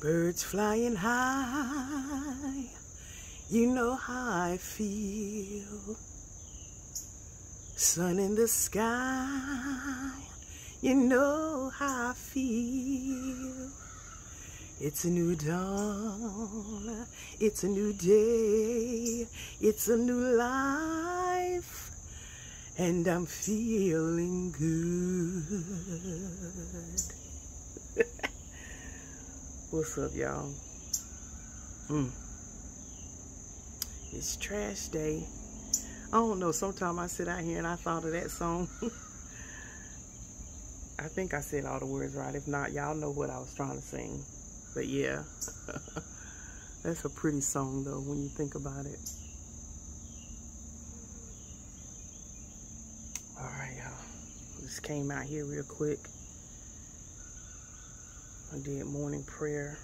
Birds flying high, you know how I feel. Sun in the sky, you know how I feel. It's a new dawn, it's a new day, it's a new life, and I'm feeling good. What's up, y'all? Mm. It's trash day. I don't know, sometimes I sit out here and I thought of that song. I think I said all the words right. If not, y'all know what I was trying to sing. But yeah, that's a pretty song though when you think about it. All right, y'all. Just came out here real quick. I did morning prayer.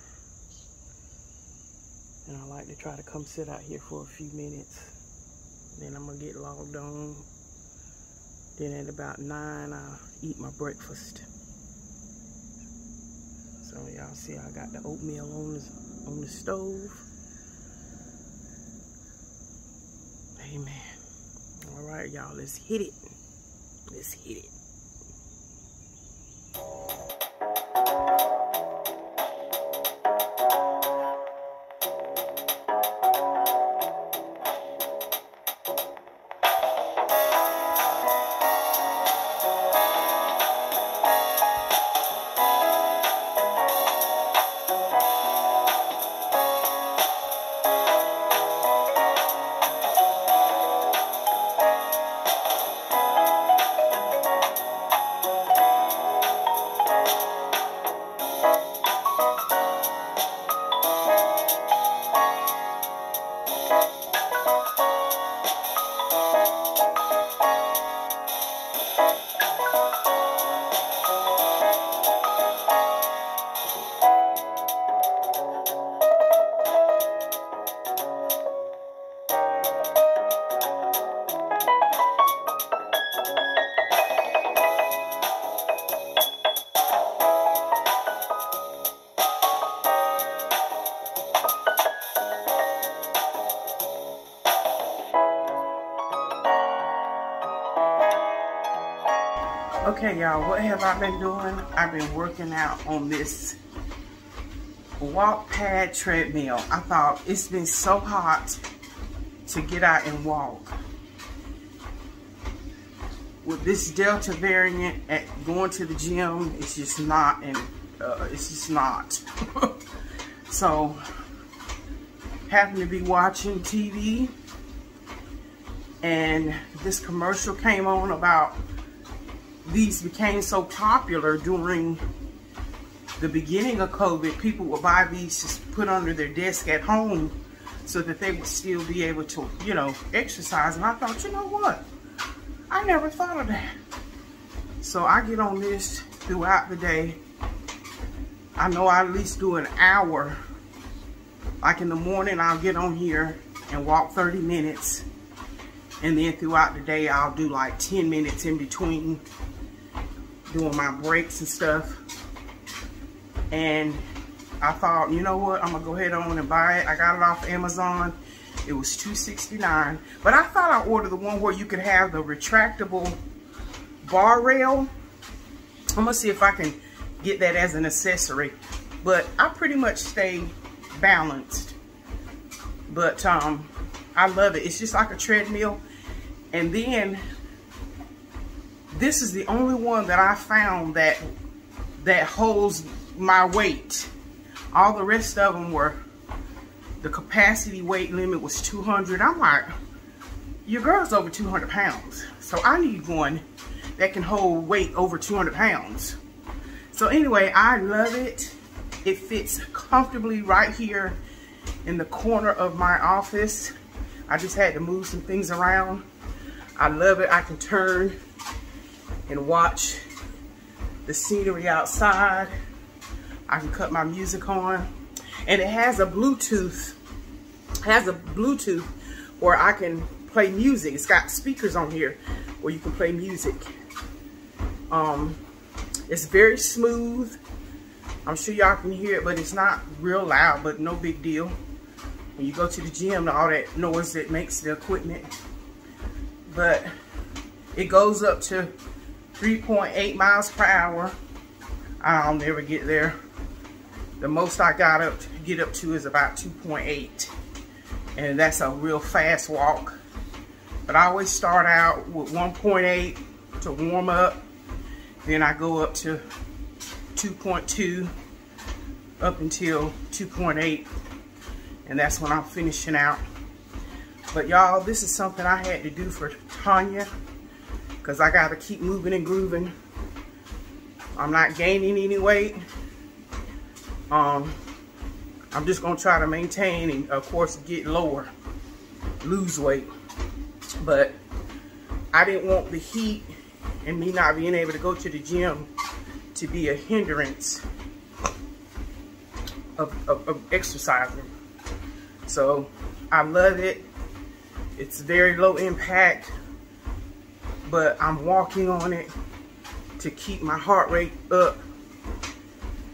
And I like to try to come sit out here for a few minutes. Then I'm gonna get logged on. Then at about nine, I'll eat my breakfast. So y'all see I got the oatmeal on the, on the stove. Amen. All right, y'all, let's hit it. Let's hit it. Y'all, what have I been doing? I've been working out on this walk pad treadmill. I thought it's been so hot to get out and walk. With this Delta variant at going to the gym, it's just not, and uh, it's just not. so, happened to be watching TV, and this commercial came on about these became so popular during the beginning of COVID, people would buy these to put under their desk at home so that they would still be able to, you know, exercise. And I thought, you know what? I never thought of that. So I get on this throughout the day. I know I at least do an hour. Like in the morning, I'll get on here and walk 30 minutes. And then throughout the day, I'll do like 10 minutes in between doing my breaks and stuff. And I thought, you know what, I'm gonna go ahead on and buy it. I got it off Amazon. It was $2.69. But I thought I ordered the one where you could have the retractable bar rail. I'm gonna see if I can get that as an accessory. But I pretty much stay balanced. But um, I love it. It's just like a treadmill. And then this is the only one that I found that that holds my weight. All the rest of them were, the capacity weight limit was 200. I'm like, your girl's over 200 pounds. So I need one that can hold weight over 200 pounds. So anyway, I love it. It fits comfortably right here in the corner of my office. I just had to move some things around. I love it. I can turn and watch the scenery outside. I can cut my music on. And it has a Bluetooth, It has a Bluetooth where I can play music. It's got speakers on here where you can play music. Um, it's very smooth. I'm sure y'all can hear it, but it's not real loud, but no big deal. When you go to the gym, all that noise that makes the equipment. But it goes up to 3.8 miles per hour. I'll never get there. The most I got up to get up to is about 2.8. And that's a real fast walk. But I always start out with 1.8 to warm up. Then I go up to 2.2 up until 2.8 and that's when I'm finishing out. But y'all, this is something I had to do for Tonya because I got to keep moving and grooving. I'm not gaining any weight. Um, I'm just going to try to maintain and, of course, get lower, lose weight. But I didn't want the heat and me not being able to go to the gym to be a hindrance of, of, of exercising. So I love it. It's very low impact but I'm walking on it to keep my heart rate up.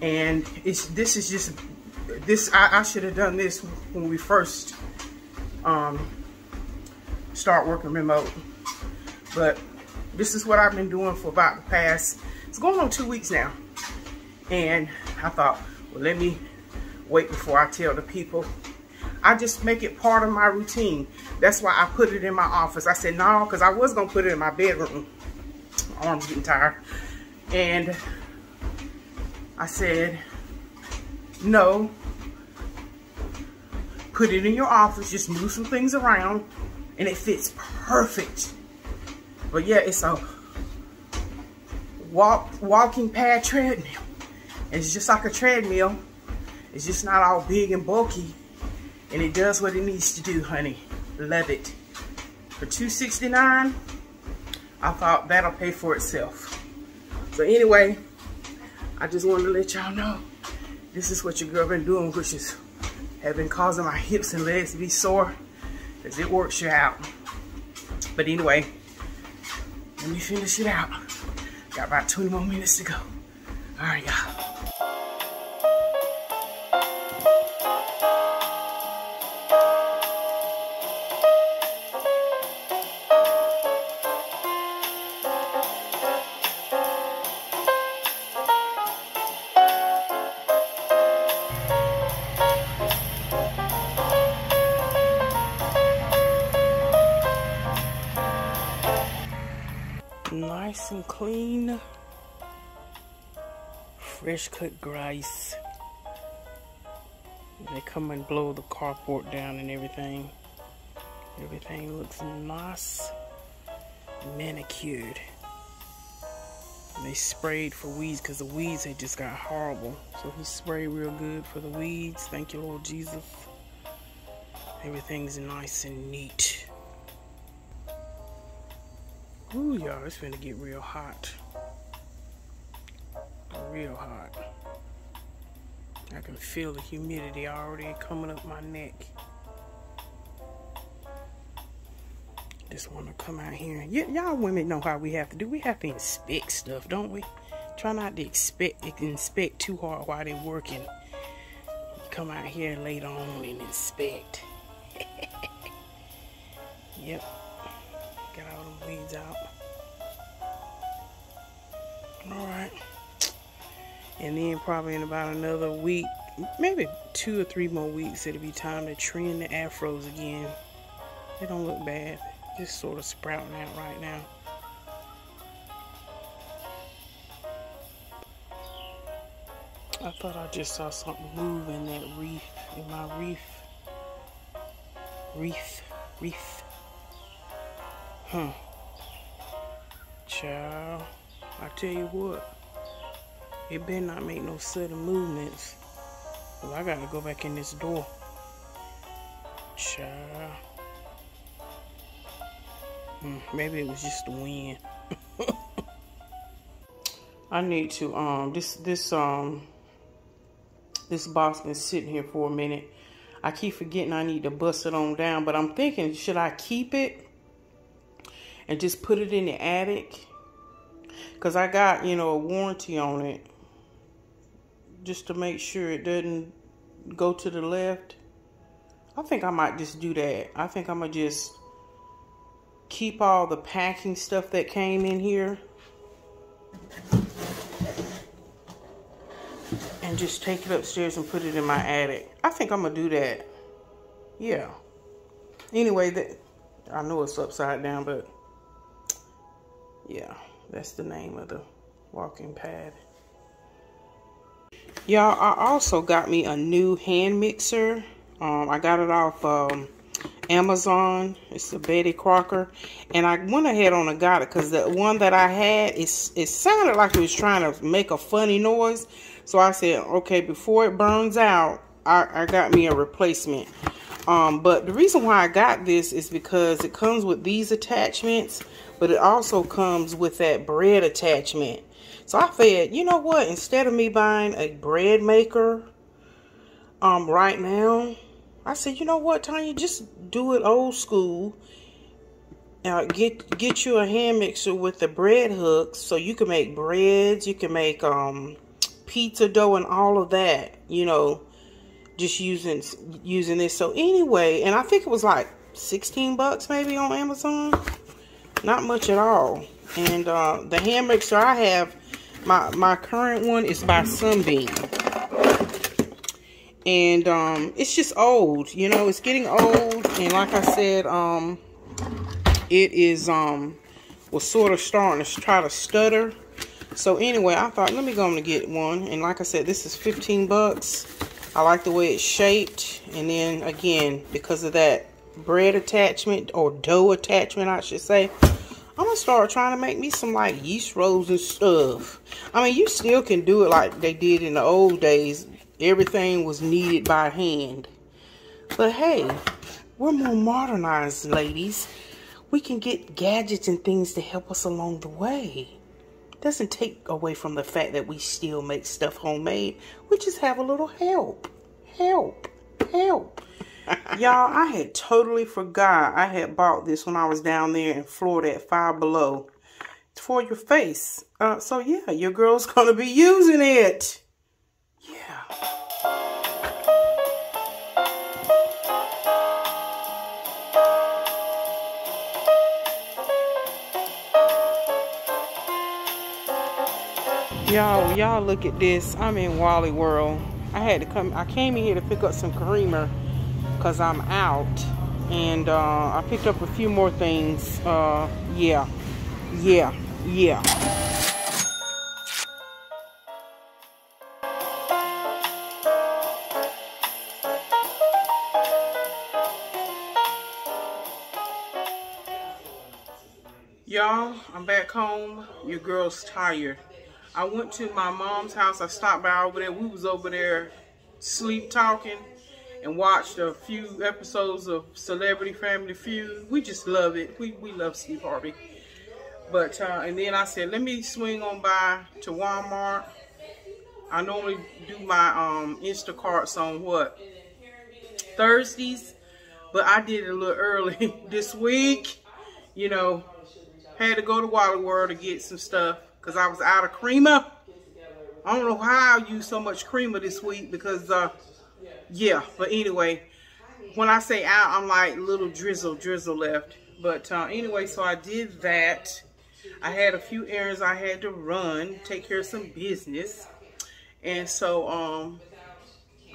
And it's this is just this I, I should have done this when we first um, start working remote. But this is what I've been doing for about the past, it's going on two weeks now. And I thought, well, let me wait before I tell the people I just make it part of my routine. That's why I put it in my office. I said, no, because I was going to put it in my bedroom. My arm's getting tired. And I said, no, put it in your office. Just move some things around. And it fits perfect. But yeah, it's a walk, walking pad treadmill. It's just like a treadmill. It's just not all big and bulky and it does what it needs to do, honey. Love it. For 269, I thought that'll pay for itself. So anyway, I just wanted to let y'all know this is what your girl been doing, which is have been causing my hips and legs to be sore because it works you out. But anyway, let me finish it out. Got about 20 more minutes to go. All right, y'all. Clean. Fresh cut grass. They come and blow the carport down and everything. Everything looks nice, manicured. And they sprayed for weeds because the weeds had just got horrible. So he sprayed real good for the weeds. Thank you, Lord Jesus. Everything's nice and neat. Ooh, y'all, it's gonna get real hot. Real hot. I can feel the humidity already coming up my neck. Just want to come out here. y'all women know how we have to do. We have to inspect stuff, don't we? Try not to expect inspect too hard while they're working. come out here later on and inspect. yep. Get all the weeds out. Alright. And then probably in about another week, maybe two or three more weeks, it'll be time to trim the afros again. They don't look bad. Just sort of sprouting out right now. I thought I just saw something move in that reef, in my reef. Reef, reef. Huh. Child, I tell you what, it better not make no sudden movements. Cause I gotta go back in this door. Child. Hmm, maybe it was just the wind. I need to um this this um this box been sitting here for a minute. I keep forgetting I need to bust it on down, but I'm thinking should I keep it and just put it in the attic because I got, you know, a warranty on it. just to make sure it doesn't go to the left. I think I might just do that. I think I'm going to just keep all the packing stuff that came in here. And just take it upstairs and put it in my attic. I think I'm going to do that. Yeah. Anyway, that I know it's upside down, but yeah, that's the name of the walking pad. Y'all, I also got me a new hand mixer. Um, I got it off um, Amazon. It's a Betty Crocker. And I went ahead on and got it because the one that I had, it's, it sounded like it was trying to make a funny noise. So I said, okay, before it burns out, I, I got me a replacement. Um, but the reason why I got this is because it comes with these attachments, but it also comes with that bread attachment. So I said, you know what? Instead of me buying a bread maker um, right now, I said, you know what, Tonya, just do it old school. Uh, get get you a hand mixer with the bread hooks so you can make breads, you can make um, pizza dough and all of that, you know, just using using this. So anyway, and I think it was like 16 bucks maybe on Amazon. Not much at all. And uh, the hand mixer I have, my, my current one is by Sunbeam. And um, it's just old, you know, it's getting old. And like I said, um, it is, um, was sort of starting to try to stutter. So anyway, I thought, let me go and get one. And like I said, this is 15 bucks. I like the way it's shaped. And then again, because of that bread attachment or dough attachment, I should say, I'm gonna start trying to make me some like yeast rolls and stuff. I mean, you still can do it like they did in the old days. Everything was kneaded by hand. But hey, we're more modernized, ladies. We can get gadgets and things to help us along the way. Doesn't take away from the fact that we still make stuff homemade. We just have a little help. Help. Help. Y'all, I had totally forgot I had bought this when I was down there in Florida at Five Below. For your face. Uh, so, yeah, your girl's going to be using it. Yeah. Y'all, y'all look at this. I'm in Wally World. I had to come, I came in here to pick up some creamer because I'm out. And uh, I picked up a few more things. Uh, yeah, yeah, yeah. Y'all, I'm back home. Your girl's tired. I went to my mom's house. I stopped by over there. We was over there sleep talking and watched a few episodes of Celebrity Family Feud. We just love it. We, we love Steve Harvey. But, uh, and then I said, let me swing on by to Walmart. I normally do my um, Instacarts on what? Thursdays. But I did it a little early this week. You know, had to go to Wally World to get some stuff because I was out of creamer. I don't know how I used so much creamer this week because uh, yeah, but anyway, when I say out, I'm like little drizzle, drizzle left. But uh, anyway, so I did that. I had a few errands I had to run, take care of some business. And so um,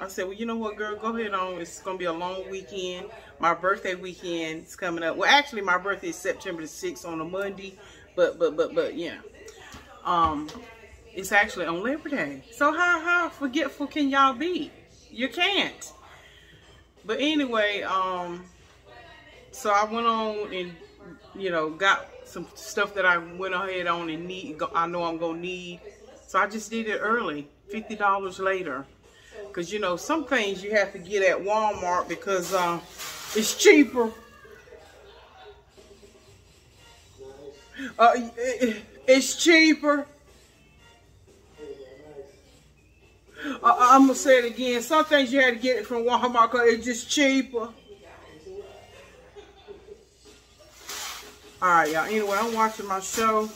I said, well, you know what, girl, go ahead on. It's going to be a long weekend. My birthday weekend is coming up. Well, actually, my birthday is September the 6th on a Monday. But, but, but, but, yeah. Um, it's actually on Labor Day. So how, how forgetful can y'all be? You can't. But anyway, um, so I went on and, you know, got some stuff that I went ahead on and need. I know I'm going to need. So I just did it early, $50 later. Because, you know, some things you have to get at Walmart because uh, it's cheaper. Uh, it's cheaper. I, am gonna say it again. Some things you had to get it from Walmart because it's just cheaper. All right, y'all. Anyway, I'm watching my show.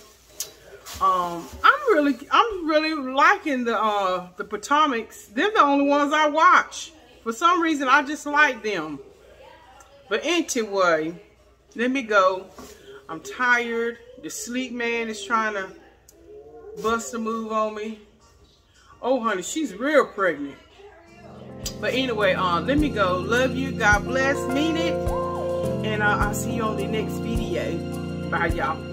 Um, I'm really, I'm really liking the uh the Potomacs. They're the only ones I watch. For some reason, I just like them. But anyway, let me go. I'm tired. The sleep man is trying to bust a move on me. Oh, honey, she's real pregnant. But anyway, uh, let me go. Love you. God bless. Mean it. And uh, I'll see you on the next video. Bye, y'all.